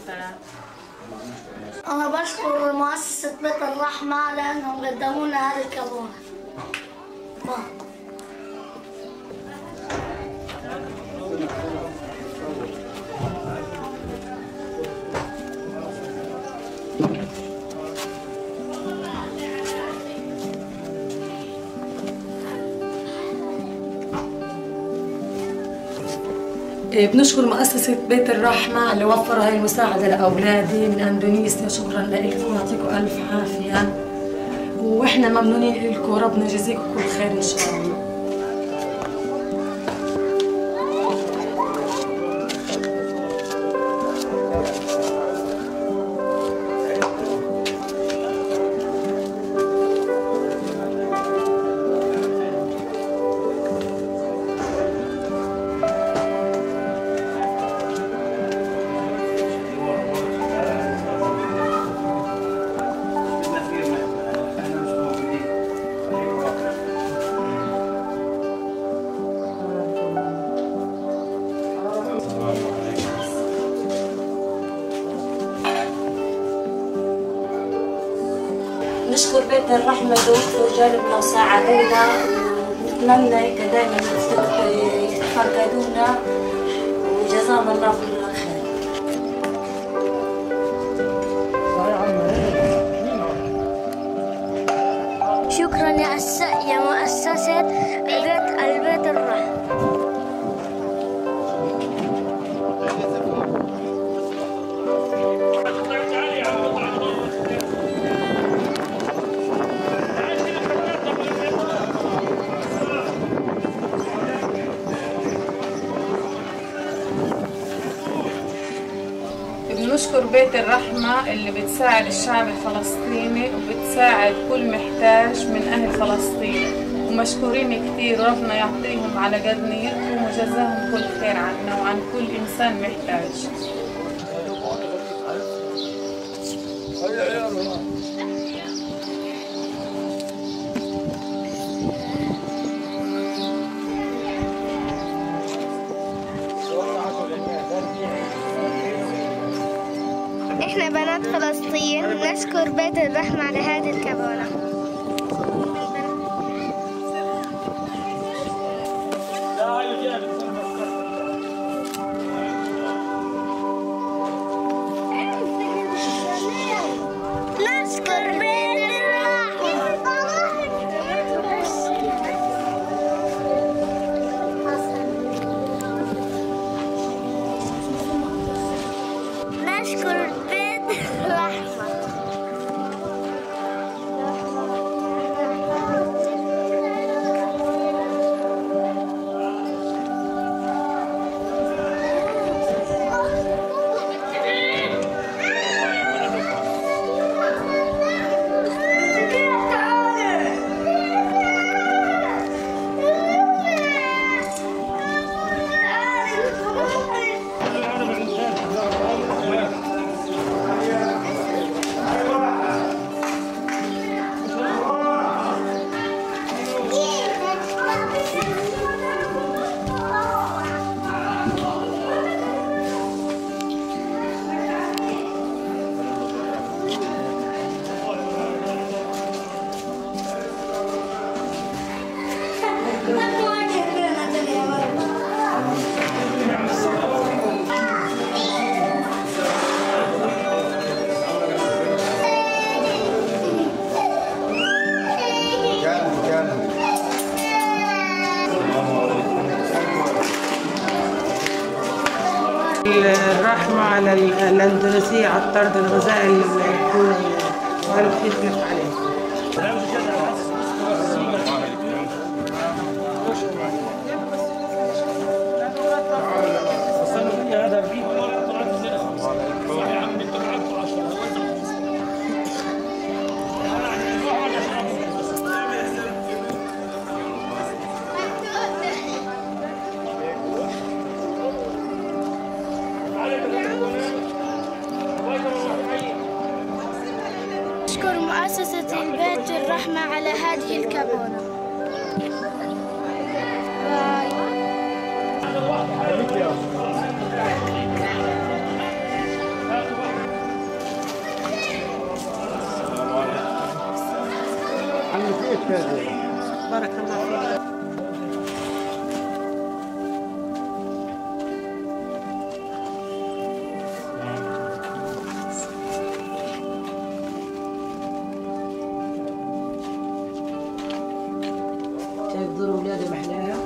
السلام أنا بشكر مؤسسة بيت الرحمة لأنهم قدموا لنا هذه الكابونة. بنشكر مؤسسة بيت الرحمة اللي وفروا هاي المساعدة لأولادي من أندونيسيا. شكرا لكم يعطيكم ألف عافية. وإحنا ممنونين لكم ربنا يجزيكم كل خير إن شاء الله. نشكر بيت الرحمة دوت جانبنا وساعدونا ونتمنى دائما يتفقدونا وجزاهم الله كل خير. شكرا. يا مؤسسة. بنشكر بيت الرحمة اللي بتساعد الشعب الفلسطيني وبتساعد كل محتاج من أهل فلسطين. ومشكورين كتير ربنا يعطيهم على قد نيتهم وجزاهم كل خير عنا وعن كل إنسان محتاج. فلسطين نشكر بيت الرحمة على هذه الكابونة. نشكر على ال- الأندونيسية على الطرد الغذائي اللي بيكون وألف يخلف عليه الرحمة على هذه الكابونة باي بارك الله دور ولادي محلاها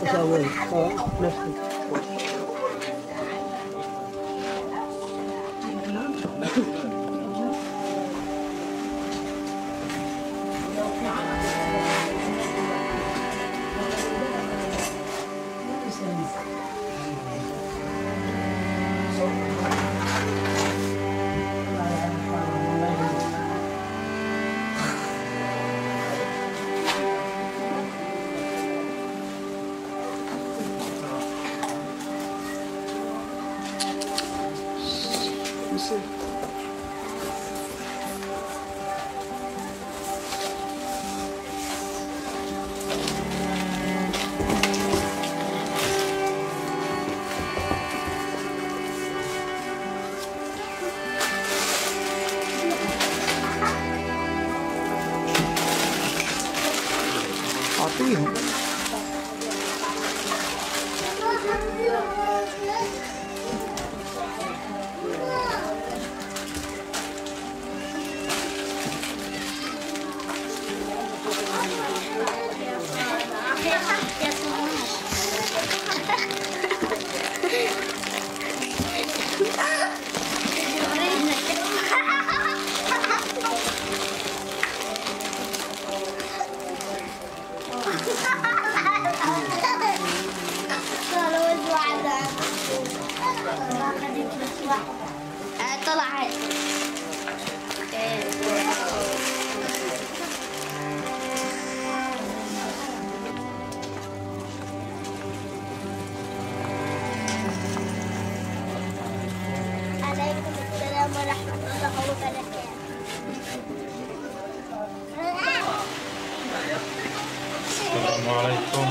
不要问 I 事 عليكم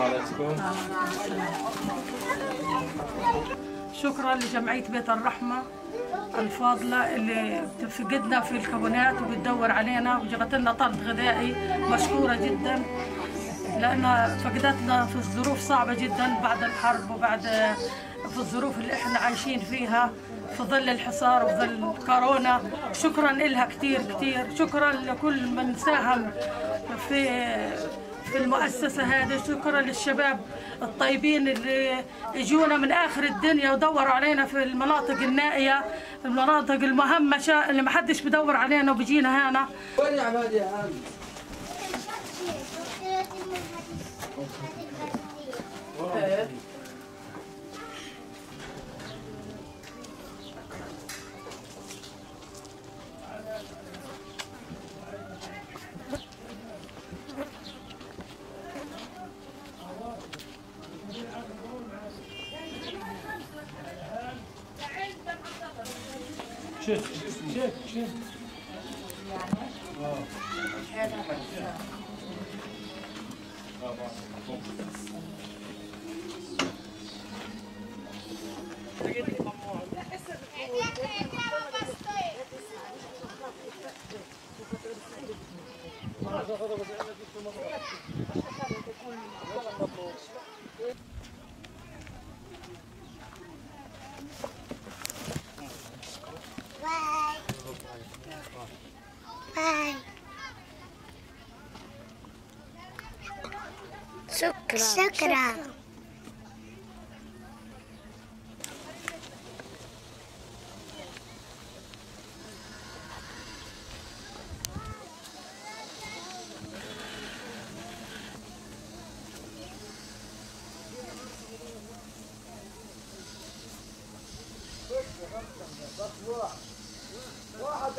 عليكم شكرا لجمعية بيت الرحمة الفاضلة اللي بتفقدنا في الكونات وبتدور علينا وجابت لنا طرد غذائي مشكورة جدا لأن فقدتنا في الظروف صعبة جدا بعد الحرب وبعد في الظروف اللي إحنا عايشين فيها. في ظل الحصار وفي ظل كورونا. شكرا لها كثير كثير شكرا لكل من ساهم في في المؤسسة هذه. شكرا للشباب الطيبين اللي اجونا من آخر الدنيا ودوروا علينا في المناطق النائية المناطق المهمشة اللي ما حدش بدور علينا وبيجينا هنا. وين يا عماد يا Oh, Çık, çık, çık, çık. Thank you. باي. شكرا. شكرا. واحد